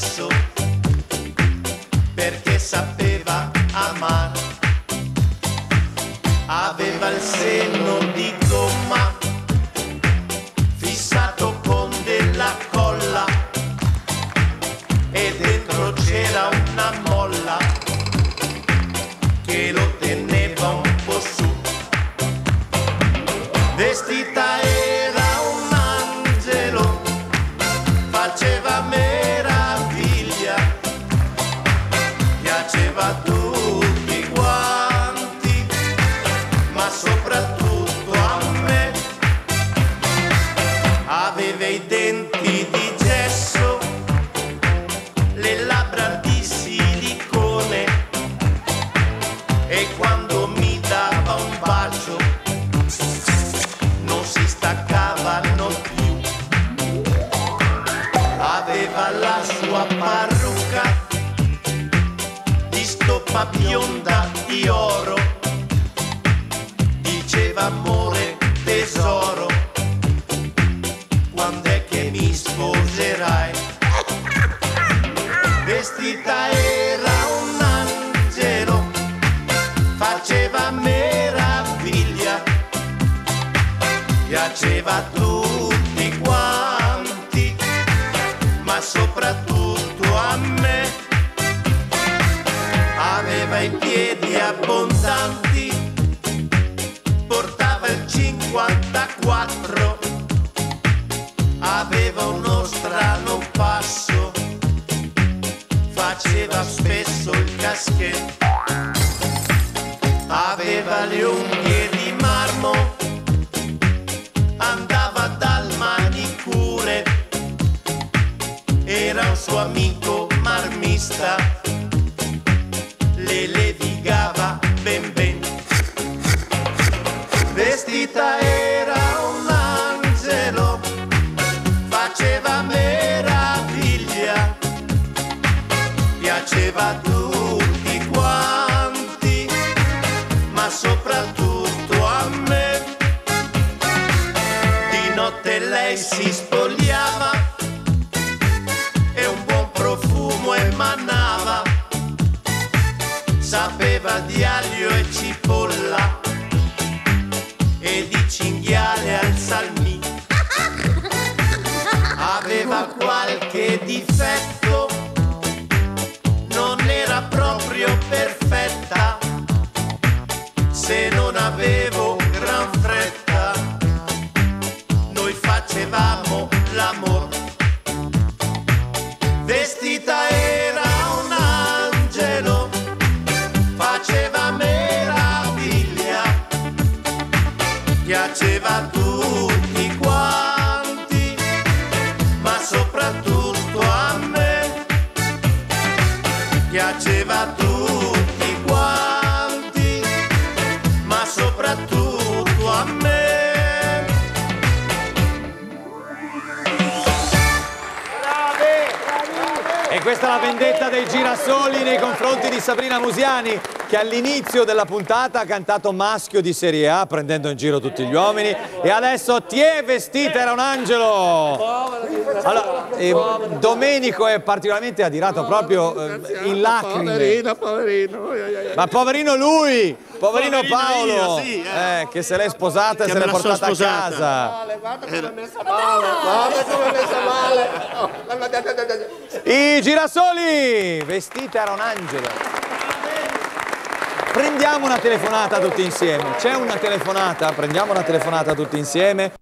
stesso perché sapeva amare. Aveva il seno di gomma. Stoppa bionda di oro, diceva amore tesoro, quando è che mi sposerai? Vestita era un angelo, faceva meraviglia, piaceva a tutti quanti, ma soprattutto a me. Aveva i piedi abbondanti, portava il 54, aveva uno strano passo, faceva spesso il caschetto, aveva le unghie di marmo, andava dal manicure, era un suo amico piaceva a tutti quanti, ma soprattutto a me. Di notte lei si spogliava e un buon profumo emanava, sapeva di aglio e cipolla e di cinghiale al salmì. Aveva qualche difetto, se non avevo gran fretta, noi facevamo l'amor. Vestita era un angelo, faceva meraviglia piaceva a tutti quanti, ma soprattutto a me. Piaceva a tutti questa è la vendetta dei girasoli nei confronti di Sabrina Musiani che all'inizio della puntata ha cantato maschio di Serie A prendendo in giro tutti gli uomini e adesso ti è vestita era un angelo. Allora, eh, Domenico è particolarmente adirato proprio eh, in lacrime. Poverino, poverino. Ma poverino lui, poverino, Poverino Paolo, io, sì, eh, che se l'è sposata e se l'è portata a casa. Guarda come è messa male, guarda come messa male. I girasoli! Vestita era un angelo. Prendiamo una telefonata tutti insieme. C'è una telefonata? Prendiamo una telefonata tutti insieme.